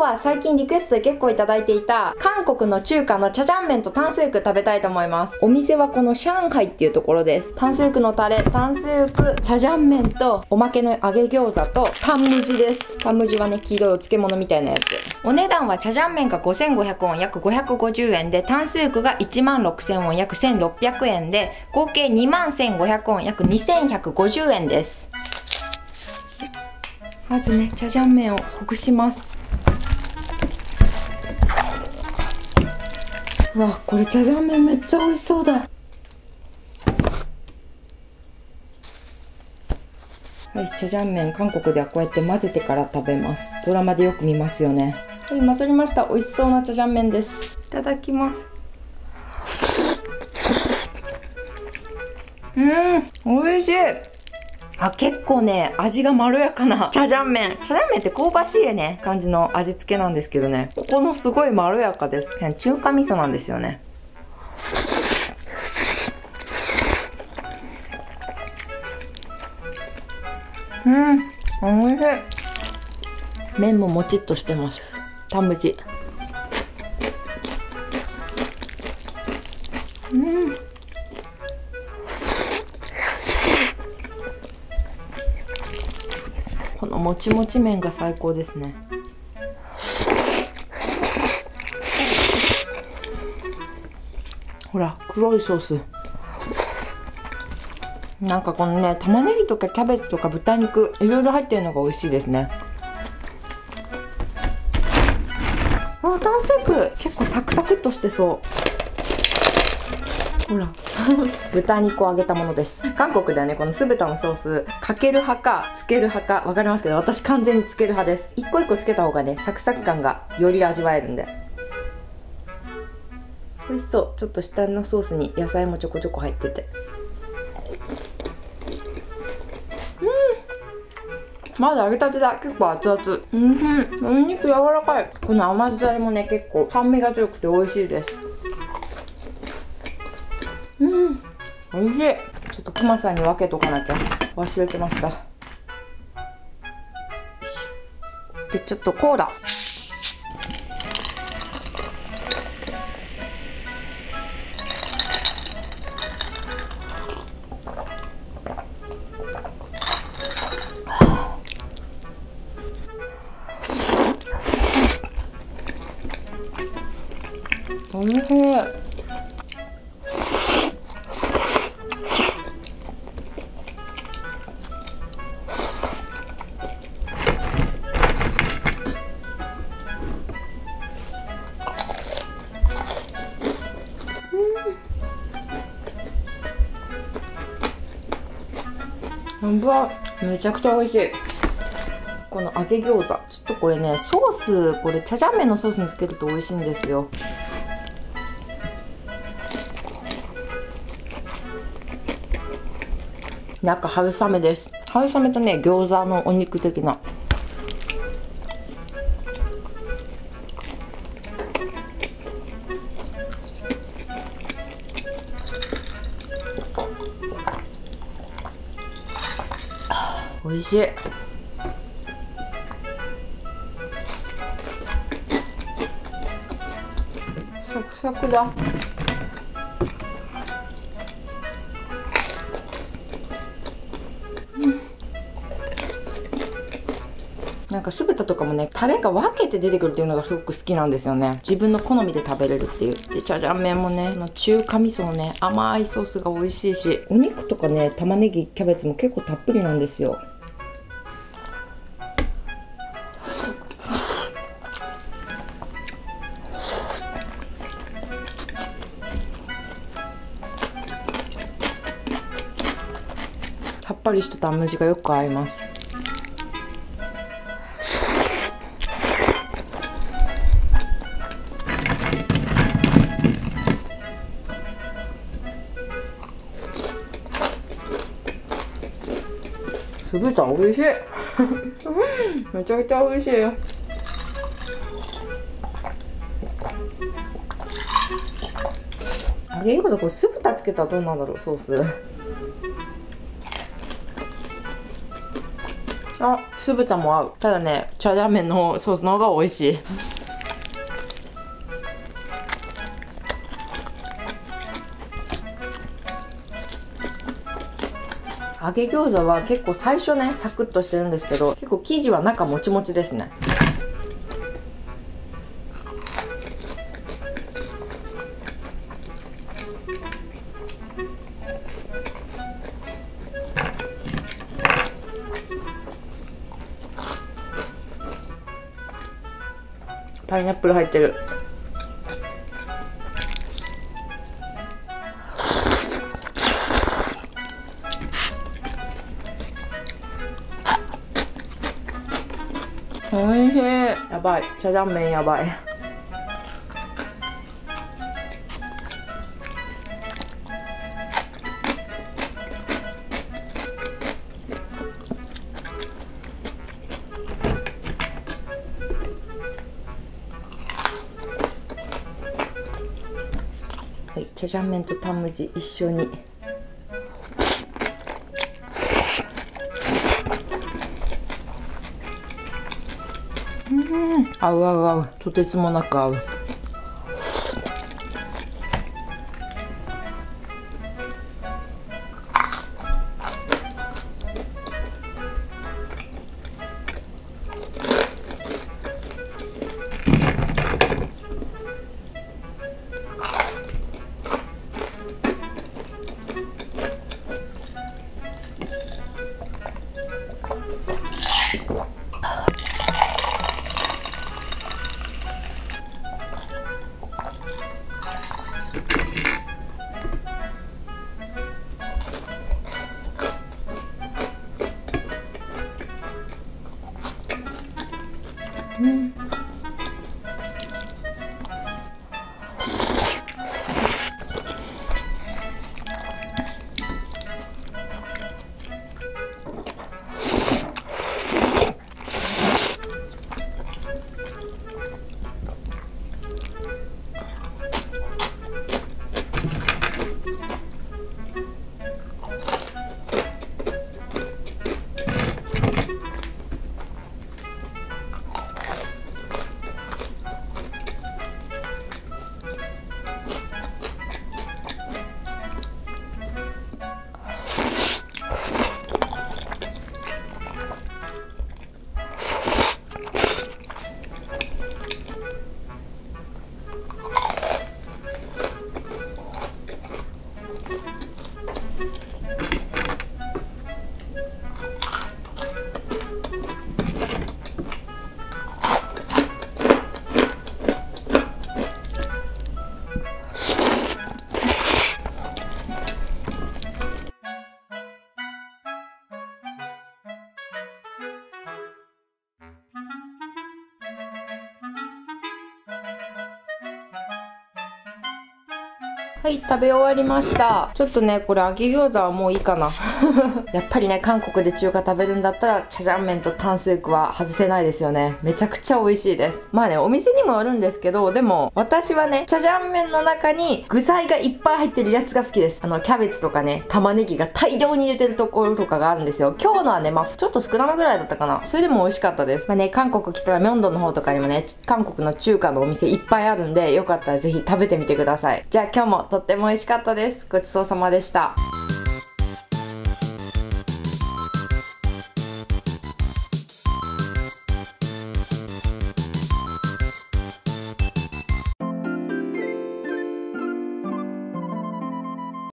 は最近リクエストで結構いただいていた韓国の中華のチャジャン麺とタンスーク食べたいと思います。お店はこの上海っていうところです。タンスークのタレタンスークチャジャン麺とおまけの揚げ餃子とタンムジです。タンムジはね黄色いお漬物みたいなやつ。お値段はチャジャン麺が5500ウォン約550円でタンスークが1万6000ウォン約1600円で合計2万1500ウォン約2150円です。まずねチャジャン麺をほぐします。わこれチャジャン麺めっちゃ美味しそうだ。はい、チャジャン麺韓国ではこうやって混ぜてから食べます。ドラマでよく見ますよね。はい混ざりました。美味しそうなチャジャン麺です。いただきます。うん美味しいあ結構ね味がまろやかな チャジャン麺。チャジャン麺って香ばしいね感じの味付けなんですけどね。ここのすごいまろやかです。中華味噌なんですよね。うん美味しい。麺ももちっとしてます。タムジうんもちもち麺が最高ですね。ほら黒いソース。なんかこのね玉ねぎとかキャベツとか豚肉いろいろ入ってるのが美味しいですね。あタンスープ結構サクサクっとしてそう。ほら。豚肉を揚げたものです。韓国ではねこの酢豚のソースかける派かつける派か分かりますけど私完全につける派です。一個一個つけた方がねサクサク感がより味わえるんで。美味しそう。ちょっと下のソースに野菜もちょこちょこ入ってて。まだ揚げたてだ。結構熱々。うん。お肉柔らかい。この甘酢だれもね結構酸味が強くて美味しいですうん。美味しい。ちょっとクマさんに分けとかなきゃ。忘れてました。でちょっとコーラ。おいしい。んば。めちゃくちゃ美味しい。この揚げ餃子。ちょっとこれねソースこれチャジャン麺のソースにつけると美味しいんですよ。中春雨です。春雨とね餃子のお肉的な。美味しい。サクサクだ。なんか酢豚とかもねタレが分けて出てくるっていうのがすごく好きなんですよね。自分の好みで食べれるっていう。でチャジャン麺もねの中華味噌のね甘いソースが美味しいし。お肉とかね玉ねぎキャベツも結構たっぷりなんですよ。ぱりしたタンムジがよく合います。酢豚美味しい。めちゃくちゃ美味しいよ。揚げ餃子これ酢豚つけたらどうなんだろうソースあ酢豚も合う。ただねチャージャー麺のソースの方が美味しい。揚げ餃子は結構最初ねサクッとしてるんですけど結構生地は中もちもちですね。パイナップル入ってる。おいしい。やばい。チャジャン麺やばいチャジャン麺とタムジ一緒に。うん。合う合う合う。とてつもなく合う。はい、食べ終わりました。ちょっとね、これ揚げ餃子はもういいかな。やっぱりね、韓国で中華食べるんだったら、チャジャン麺とタンスークは外せないですよね。めちゃくちゃ美味しいです。まあね、お店にもよるんですけど、でも、私はね、チャジャン麺の中に具材がいっぱい入ってるやつが好きです。あの、キャベツとかね、玉ねぎが大量に入れてるところとかがあるんですよ。今日のはね、まあ、ちょっと少なめぐらいだったかな。それでも美味しかったです。まあね、韓国来たらミョンドンの方とかにもね、韓国の中華のお店いっぱいあるんで、よかったらぜひ食べてみてください。じゃあ今日もとっても美味しかったです。ごちそうさまでした。